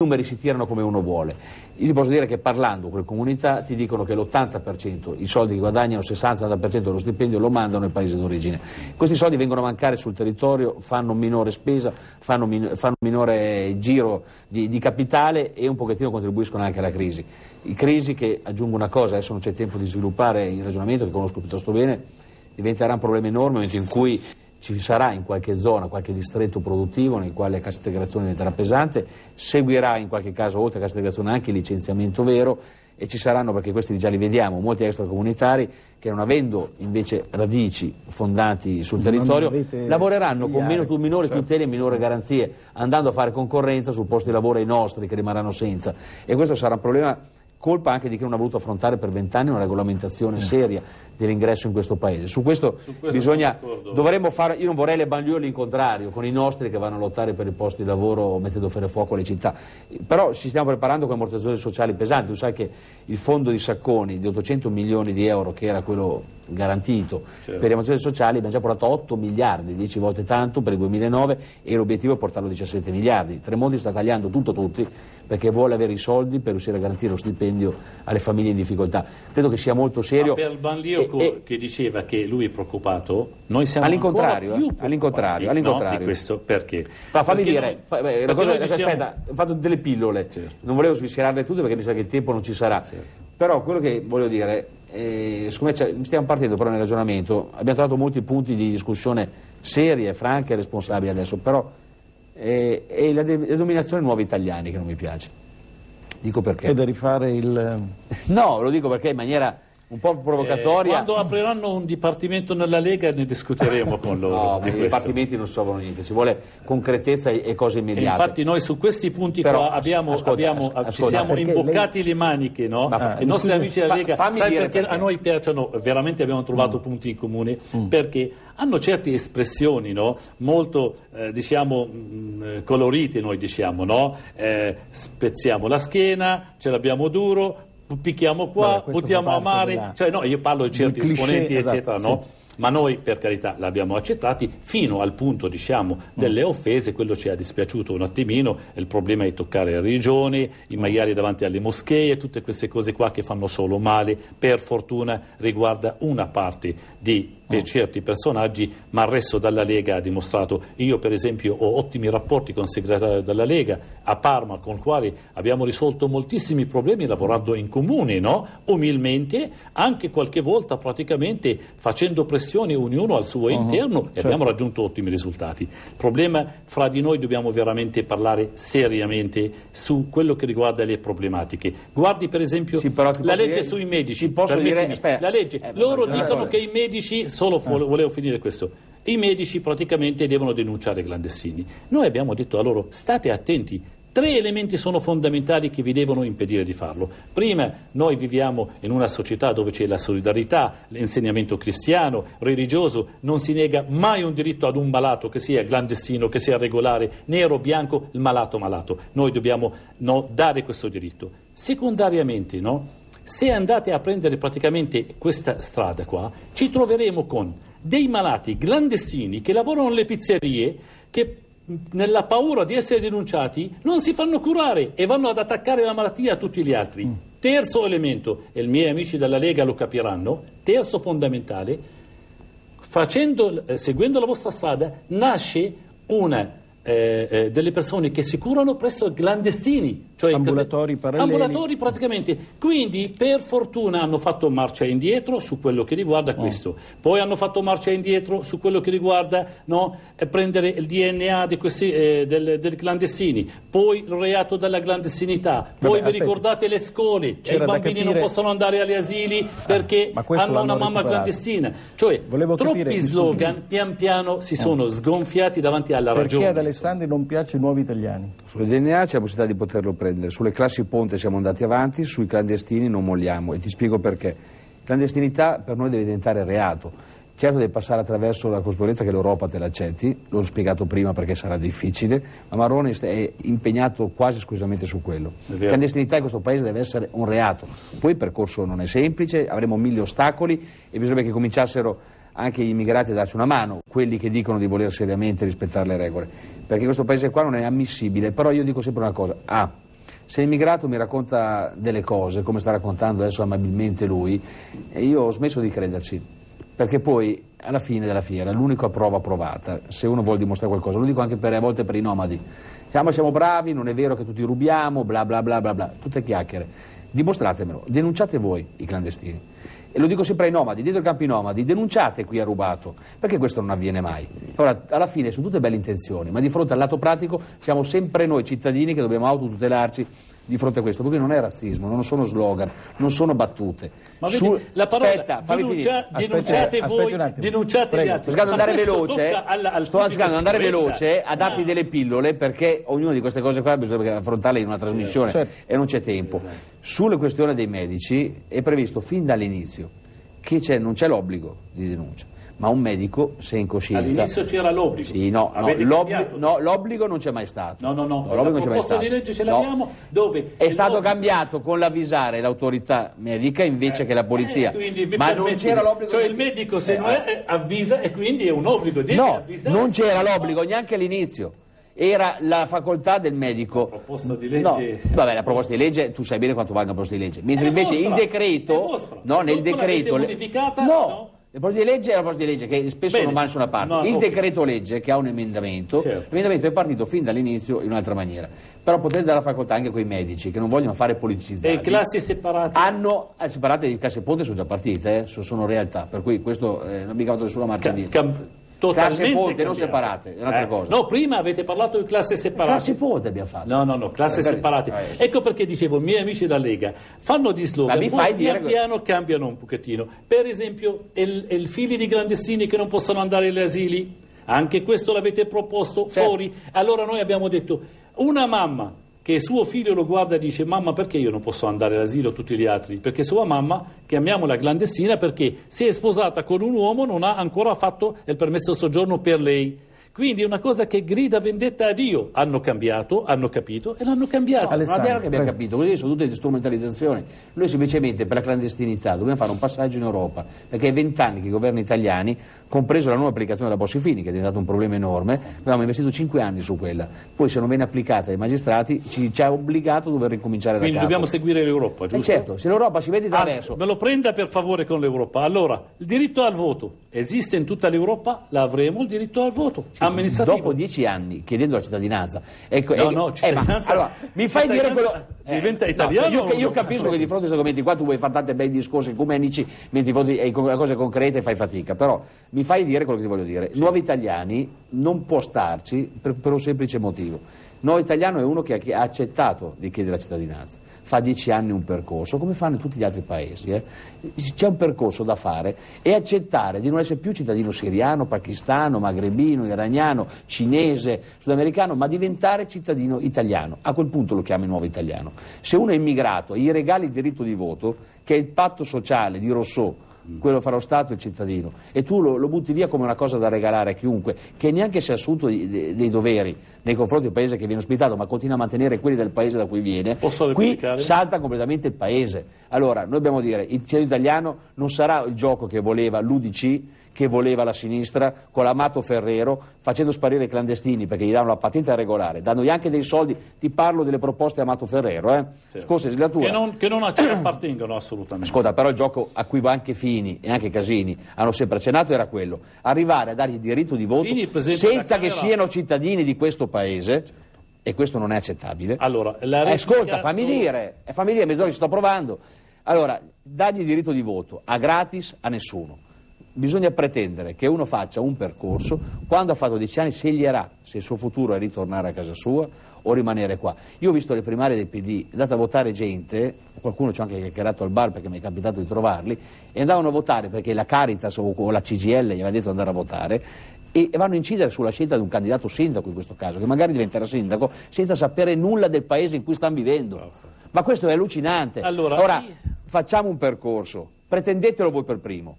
numeri si tirano come uno vuole. Io ti posso dire che parlando con le comunità ti dicono che l'80%, i soldi che guadagnano, 60-90% dello stipendio lo mandano nel paese d'origine. Questi soldi vengono a mancare sul territorio, fanno minore spesa, fanno, min- fanno minore giro di, di, capitale e un pochettino contribuiscono anche alla crisi. I crisi che, aggiungo una cosa, adesso non c'è tempo di sviluppare il ragionamento che conosco piuttosto bene, diventerà un problema enorme nel momento in cui ci sarà in qualche zona, qualche distretto produttivo nel quale la cassa integrazione diventerà pesante, seguirà in qualche caso oltre a cassa integrazione anche il licenziamento vero e ci saranno, perché questi già li vediamo, molti extracomunitari che non avendo invece radici fondanti sul territorio lavoreranno con meno, minore certo. tutele e minore garanzie, andando a fare concorrenza sul posto di lavoro ai nostri che rimarranno senza. E questo sarà un problema colpa anche di chi non ha voluto affrontare per vent'anni una regolamentazione seria dell'ingresso in questo paese. Su questo, Su questo bisogna, dovremmo fare, io non vorrei le banlieue all'incontrario, con i nostri che vanno a lottare per i posti di lavoro mettendo fare fuoco alle città. Però ci stiamo preparando con ammortizzatori sociali pesanti, tu sai che il fondo di Sacconi di 800 milioni di euro, che era quello garantito certo. per gli ammortizzatori sociali, abbiamo già portato 8 miliardi, 10 volte tanto per il 2009 e l'obiettivo è portarlo a 17 miliardi. Tremonti sta tagliando tutto tutti perché vuole avere i soldi per riuscire a garantire lo stipendio alle famiglie in difficoltà. Credo che sia molto serio. Ma per e, che diceva che lui è preoccupato, noi siamo all'incontrario, più eh, all'incontrario, all'incontrario. No, di questo perché? Ma fammi perché dire, fa, beh, una cosa, diciamo... aspetta, ho fatto delle pillole, certo. non volevo sviscerarle tutte perché mi sa che il tempo non ci sarà. Certo. Però quello che voglio dire, eh, stiamo partendo però nel ragionamento, abbiamo trovato molti punti di discussione serie, franche e responsabili adesso, però eh, è la, de- la dominazione nuovi italiani che non mi piace. Dico perché. È da rifare il... No, lo dico perché in maniera un po' provocatoria. Eh, quando apriranno un dipartimento nella Lega ne discuteremo con loro. No, i dipartimenti non servono niente, ci vuole concretezza e, cose immediate. E infatti noi su questi punti Però, qua abbiamo, ascolta, abbiamo, ascolta, ci siamo imboccati lei... le maniche, no? Ma, I nostri amici della Lega, fa, sai perché, perché, a noi piacciono, veramente abbiamo trovato mm. punti in comune, mm. perché hanno certe espressioni no? molto eh, diciamo, mh, mm, colorite, noi diciamo, no? eh, spezziamo la schiena, ce l'abbiamo duro, picchiamo qua, Vabbè, buttiamo a mare, cioè, no, io parlo di certi cliché, esponenti esatto, eccetera, no? Sì. Ma noi per carità l'abbiamo accettati. Fino al punto diciamo, delle offese, quello ci ha dispiaciuto un attimino, il problema di toccare le religioni, i maiali davanti alle moschee, tutte queste cose qua che fanno solo male, per fortuna riguarda una parte di per certi personaggi, ma il resto della Lega ha dimostrato. Io per esempio ho ottimi rapporti con il segretario della Lega a Parma, con il quale abbiamo risolto moltissimi problemi lavorando in comune, no? umilmente, anche qualche volta praticamente facendo pressione ognuno al suo uh-huh, interno certo. e abbiamo raggiunto ottimi risultati. Il problema fra di noi dobbiamo veramente parlare seriamente su quello che riguarda le problematiche. Guardi per esempio sì, la legge dire, sui medici, dire, la legge, eh, loro dicono che i medici solo ah. volevo finire questo. I medici praticamente devono denunciare i clandestini. Noi abbiamo detto a loro state attenti, Tre elementi sono fondamentali che vi devono impedire di farlo. Prima, noi viviamo in una società dove c'è la solidarietà, l'insegnamento cristiano, religioso, non si nega mai un diritto ad un malato che sia clandestino, che sia regolare, nero, bianco, il malato malato. Noi dobbiamo no, dare questo diritto. Secondariamente, no? Se andate a prendere praticamente questa strada qua, ci troveremo con dei malati clandestini che lavorano nelle pizzerie che nella paura di essere denunciati non si fanno curare e vanno ad attaccare la malattia a tutti gli altri. Mm. Terzo elemento, e i miei amici della Lega lo capiranno, terzo fondamentale, facendo, eh, seguendo la vostra strada nasce una eh, eh, delle persone che si curano presso clandestini, cioè ambulatori paralleli. Ambulatori praticamente. Quindi per fortuna hanno fatto marcia indietro su quello che riguarda oh. questo. Poi hanno fatto marcia indietro su quello che riguarda no, eh, prendere il DNA questi, eh, del, del, clandestini. Poi il reato della clandestinità. Poi Vabbè, vi ricordate le scuole. E I bambini capire... non possono andare agli asili ah, perché hanno una mamma clandestina. Cioè Volevo troppi capire... slogan pian piano si sono oh. sgonfiati davanti alla perché ragione. Alessandri non piace i nuovi italiani? Sul DNA c'è la possibilità di poterlo prendere, sulle classi ponte siamo andati avanti, sui clandestini non molliamo e ti spiego perché. Clandestinità per noi deve diventare reato. Certo deve passare attraverso la consapevolezza che l'Europa te l'accetti, l'ho spiegato prima perché sarà difficile, ma Marrone è impegnato quasi esclusivamente su quello. La clandestinità in questo paese deve essere un reato. Poi il percorso non è semplice, avremo mille ostacoli e bisogna che cominciassero anche gli immigrati a darci una mano, quelli che dicono di voler seriamente rispettare le regole, perché questo paese qua non è ammissibile, però io dico sempre una cosa, A, Se l'immigrato mi racconta delle cose, come sta raccontando adesso amabilmente lui, io ho smesso di crederci, perché poi alla fine della fiera l'unica prova provata, se uno vuole dimostrare qualcosa, lo dico anche per, a volte per i nomadi, siamo, siamo bravi, non è vero che tutti rubiamo, bla bla bla bla bla, tutte chiacchiere, dimostratemelo, denunciate voi i clandestini e lo dico sempre ai nomadi, dietro i campi nomadi, denunciate qui ha rubato, perché questo non avviene mai. Ora, alla fine sono tutte belle intenzioni, ma di fronte al lato pratico siamo sempre noi cittadini che dobbiamo autotutelarci di fronte a questo, perché non è razzismo, non sono slogan, non sono battute. Ma vedi, Su... la parola Aspetta, denuncia, denunciate voi, denunciate Prego. gli altri. Sto cercando di andare veloce, alla, al sto cercando di andare veloce a darti ah. delle pillole perché ognuno di queste cose qua bisogna affrontarle in una trasmissione certo. e non c'è tempo. Esatto. Sulle questioni dei medici è previsto fin dall'inizio che non c'è l'obbligo di denuncia ma un medico se è in coscienza. All'inizio c'era l'obbligo. Sì, no, no, l'obbligo, no, l'obbligo, non c'è mai stato. No, no, no. no la proposta di legge ce l'abbiamo dove è stato cambiato con l'avvisare l'autorità medica invece eh, che la polizia. Eh, ma non c'era l'obbligo. Cioè il medico se eh, non è, avvisa e quindi è un obbligo. Deve no, non c'era l'obbligo neanche all'inizio era la facoltà del medico. La proposta di legge. No, vabbè, la proposta di legge, tu sai bene quanto valga la proposta di legge. Mentre invece vostra, il decreto. No, nel decreto. modificata? No. no. La proposta di legge è la proposta di legge che spesso Bene. non va da nessuna parte. No, il okay. decreto legge che ha un emendamento, certo. l'emendamento è partito fin dall'inizio in un'altra maniera. Però potete dare la facoltà anche a quei medici che non vogliono fare politicizzati. E classi separate? Hanno, eh, separate di classi ponte sono già partite, eh, sono realtà, per cui questo eh, non abbiamo fatto nessuna marcia indietro. Totalmente classe ponte, non separate, è un'altra eh. cosa. No, prima avete parlato di classe separate. Classe ponte abbiamo fatto. No, no, no, classe separate. Eh, ecco perché dicevo, i miei amici della Lega fanno di slogan, ma pian dire... piano cambiano un pochettino. Per esempio, il, il figli di clandestini che non possono andare agli asili, anche questo l'avete proposto certo. fuori. Allora noi abbiamo detto, una mamma che suo figlio lo guarda e dice mamma perché io non posso andare all'asilo tutti gli altri? Perché sua mamma, chiamiamola clandestina perché si è sposata con un uomo non ha ancora fatto il permesso di soggiorno per lei. Quindi è una cosa che grida vendetta a Dio. Hanno cambiato, hanno capito e l'hanno cambiato. No, non è vero che abbiamo capito, queste sono tutte strumentalizzazioni. Noi semplicemente per la clandestinità dobbiamo fare un passaggio in Europa, perché è vent'anni che i governi italiani, compreso la nuova applicazione della Bossi-Fini, che è diventato un problema enorme, abbiamo investito cinque anni su quella. Poi se non viene applicata dai magistrati ci, ci ha obbligato a dover ricominciare Quindi da Quindi dobbiamo seguire l'Europa, giusto? Eh certo, se l'Europa si vede da adesso... Me lo prenda per favore con l'Europa. Allora, il diritto al voto esiste in tutta l'Europa, l'avremo il diritto al voto sì, amministrativo. Dopo dieci anni chiedendo la cittadinanza. Ecco, no, ecco, no, cittadinanza, eh, ma, allora, mi fai dire quello. Eh, diventa italiano. No, io, io capisco che di fronte a questi argomenti qua tu vuoi fare tanti bei discorsi ecumenici, mentre di fronte a cose concrete fai fatica. Però mi fai dire quello che ti voglio dire. Sì. Nuovi italiani non può starci per, per un semplice motivo. Nuovo italiano è uno che ha accettato di chiedere la cittadinanza fa dieci anni un percorso, come fanno in tutti gli altri paesi. Eh? C'è un percorso da fare e accettare di non essere più cittadino siriano, pakistano, magrebino, iraniano, cinese, sudamericano, ma diventare cittadino italiano. A quel punto lo chiami nuovo italiano. Se uno è immigrato e gli regali il diritto di voto, che è il patto sociale di Rousseau, quello fra lo Stato e il cittadino, e tu lo, lo, butti via come una cosa da regalare a chiunque, che neanche si è assunto dei, dei doveri nei confronti del paese che viene ospitato, ma continua a mantenere quelli del paese da cui viene, qui salta completamente il paese. Allora, noi dobbiamo dire, il cittadino italiano non sarà il gioco che voleva l'UDC, che voleva la sinistra con l'amato Ferrero facendo sparire i clandestini perché gli danno la patente regolare, dandogli anche dei soldi, ti parlo delle proposte Amato Ferrero, eh? Certo. scorsa legislatura. Che non, che non appartengono assolutamente. Ascolta, però il gioco a cui va anche Fini e anche Casini hanno sempre accennato era quello, arrivare a dargli il diritto di voto senza che siano cittadini di questo paese. Certo. E questo non è accettabile. Allora, eh, ascolta, fammi dire, eh, fammi dire, mezz'ora ci sto provando. Allora, dargli il diritto di voto a gratis a nessuno bisogna pretendere che uno faccia un percorso, quando ha fatto dieci anni sceglierà se il suo futuro è ritornare a casa sua o rimanere qua. Io ho visto le primarie del PD, è andata a votare gente, qualcuno ci ha anche chiacchierato al bar perché mi è capitato di trovarli, e andavano a votare perché la Caritas o la CGL gli aveva detto di andare a votare e vanno a incidere sulla scelta di un candidato sindaco in questo caso, che magari diventerà sindaco senza sapere nulla del paese in cui stanno vivendo. Ma questo è allucinante. Allora, Ora, facciamo un percorso, pretendetelo voi per primo